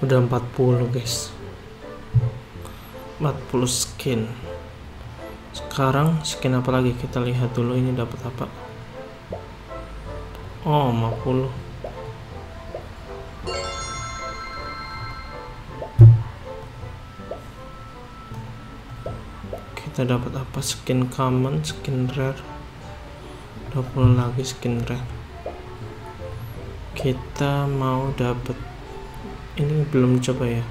udah 40 guys. 40 skin. Sekarang skin apa lagi? Kita lihat dulu ini dapat apa. Oh 50 kita dapat apa? Skin common skin rare. 20 lagi skin rare. Kita mau dapat ini belum coba ya.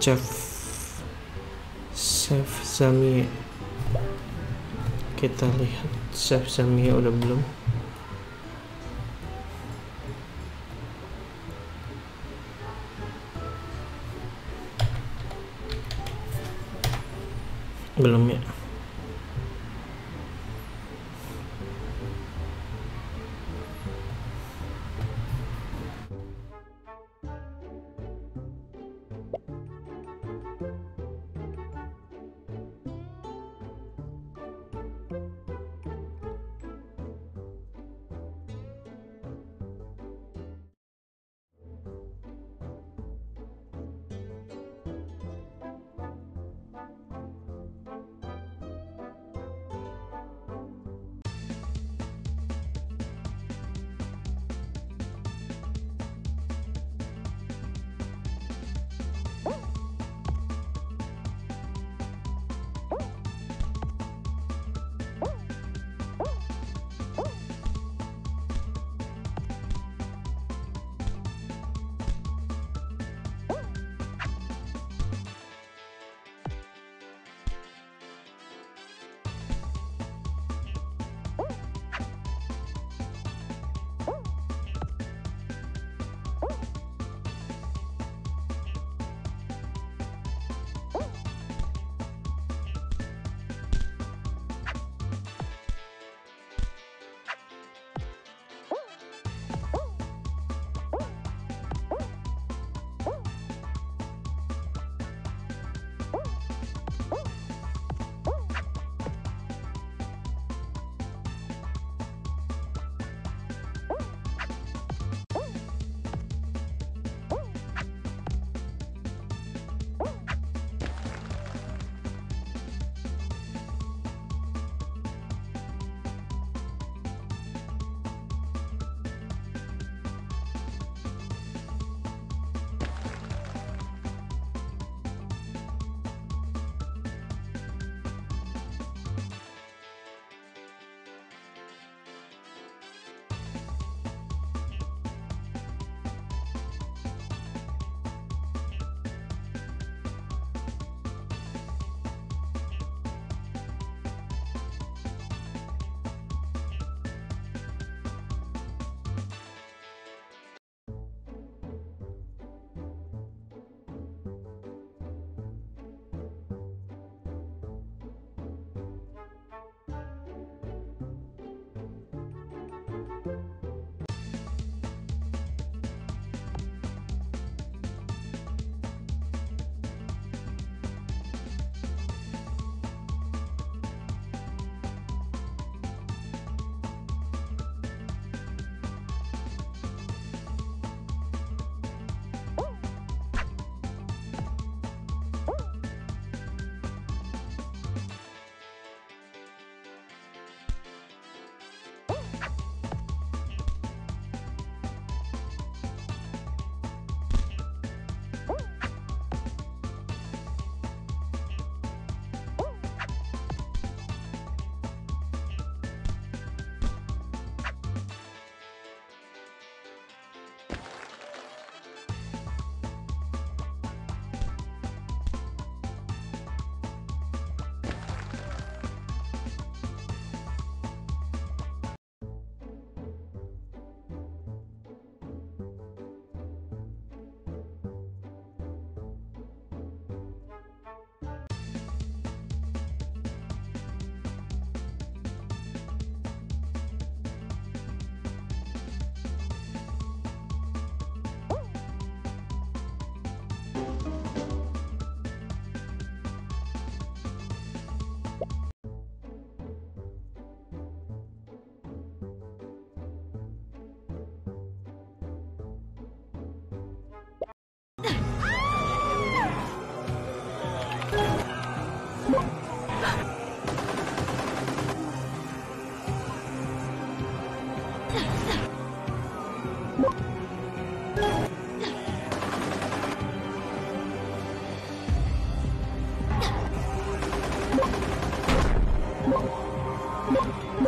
Chef chef Zamie. Kita lihat chef Zamie udah belum. belum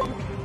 Woo!